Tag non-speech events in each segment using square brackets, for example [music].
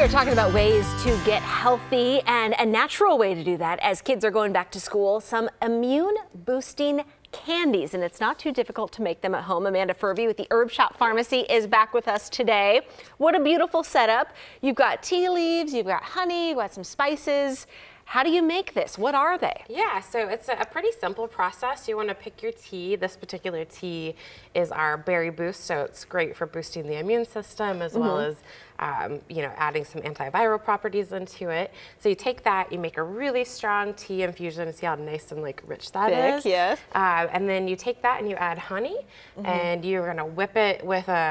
We are talking about ways to get healthy and a natural way to do that as kids are going back to school. Some immune boosting candies, and it's not too difficult to make them at home. Amanda Furby with the Herb Shop Pharmacy is back with us today. What a beautiful setup. You've got tea leaves, you've got honey, you've got some spices. How do you make this? What are they? Yeah, so it's a, pretty simple process. You want to pick your tea. This particular tea is our berry boost, so it's great for boosting the immune system as mm -hmm. well mm-hmm. as um, you know adding some antiviral properties into it. So you take that, you make a really strong tea infusion. See how nice and like rich that Thick, is. Yes. Uh, and then you take that and you add honey, mm -hmm. and you're gonna whip it with a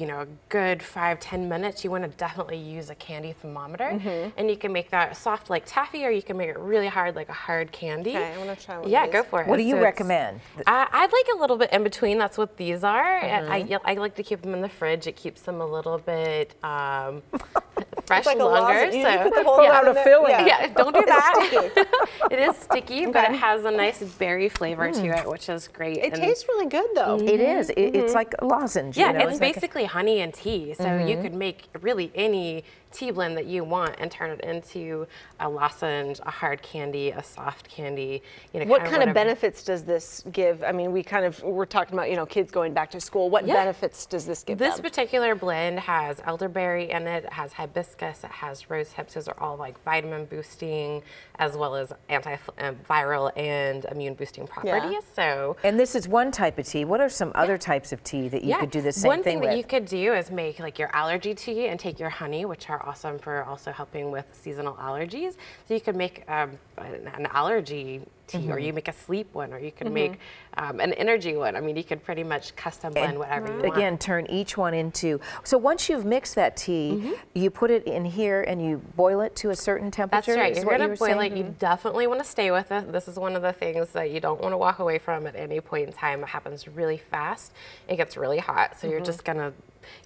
you know a good five ten minutes. You want to definitely use a candy thermometer, mm -hmm. and you can make that soft like taffy, or you can make it really hard like a hard candy. Okay, I want to try one. Yeah, go for it. What do you so recommend? Uh, I'd like a little bit in between. That's what these are. Mm -hmm. I, I, like to keep them in the fridge. It keeps them a little bit. Um, [laughs] fresh like longer. So you put the whole yeah. amount of filling. Yeah, yeah don't do that. [laughs] it is sticky, okay. but it has a nice berry flavor mm. to it, which is great. It and tastes really good though. Mm -hmm. It is. It. It's mm-hmm. like a lozenge. Yeah, you know? it's, it's basically like honey and tea. So you could make really any tea blend that you want and turn it into a lozenge, a hard candy, a soft candy. You know, what kind, kind of, benefits does this give? I mean, we kind of we're talking about you know kids going back to school. What yeah. benefits does this give? This them? particular blend has elderberry in it. It has hibiscus. It has rose hips. Those are all like vitamin boosting as well as antiviral um, and immune boosting properties. Yeah. So and this is one type of tea. What are some other types of tea that you could do the same one thing, thing that you could do is make like your allergy tea and take your honey, which are awesome for also helping with seasonal allergies. So you can make um, an allergy tea, mm -hmm. or mm-hmm. you make a sleep one, or you can mm -hmm. make um, an energy one. I mean, you can pretty much custom blend and whatever you want. Again, turn each one into. So once you've mixed that tea, mm -hmm. you put it in here and you boil it to a certain temperature. That's right. You're going to boil saying? it. You definitely want to stay with it. This is one of the things that you don't want to walk away from at any point in time. It happens really fast. It gets really hot, so you're mm-hmm. just going to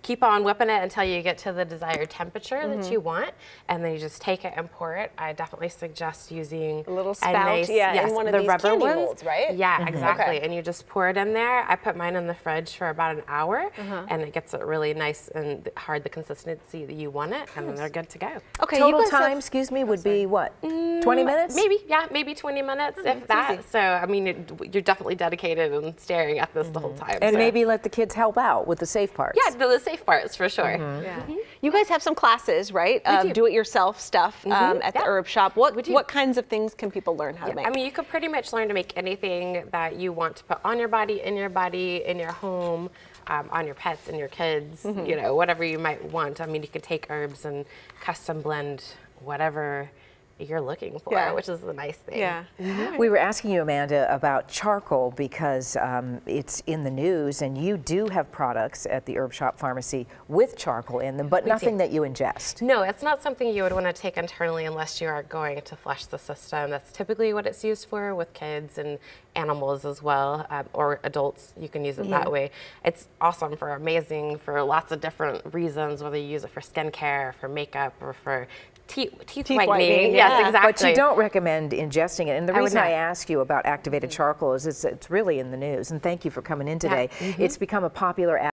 keep on whipping it until you get to the desired temperature mm -hmm. that mm-hmm. you want, and then you just take it and pour it. I definitely suggest using a little spout, a nice, yeah, yes, one of the these rubber ones, molds, right? Yeah, mm -hmm. exactly. Okay. And you just pour it in there. I put mine in the fridge for about an hour, uh -huh. and it gets it really nice and hard, the consistency that you want it, and then they're good to go. Okay, total time, have, excuse me, would be what? Mm, 20 minutes? Maybe, yeah, maybe 20 minutes, oh, if that. Easy. So, I mean, it, you're definitely dedicated and staring at this -hmm. the whole mm-hmm. time. And so. maybe let the kids help out with the safe parts. Yeah, the, the safe parts for sure. Mm -hmm. yeah. Mm -hmm. You guys have some classes, right? Um, do. it yourself stuff mm -hmm. um, at yeah. the herb shop. What what kinds of things can people learn how yeah. to make? I mean, you could pretty much learn to make anything that you want to put on your body, in your body, in your home, um, on your pets and your kids. Mm-hmm. You know, whatever you might want. I mean, you could take herbs and custom blend whatever you're looking for, yeah. which is the nice thing. Yeah. Mm -hmm. We were asking you, Amanda, about charcoal because um, it's in the news, and you do have products at the Herb Shop Pharmacy with charcoal in them, but we nothing do. that you ingest. No, it's not something you would want to take internally unless you are going to flush the system. That's typically what it's used for with kids and animals as well, um, or adults. You can use it yeah. that way. It's awesome for amazing for lots of different reasons, whether you use it for skincare, for makeup, or for teeth, teeth, teeth whitening. whitening. Yes, yeah. exactly. But you don't recommend ingesting it. And the I reason I ask you about activated charcoal is it's, it's really in the news. And thank you for coming in today. Yeah. Mm -hmm. It's become a popular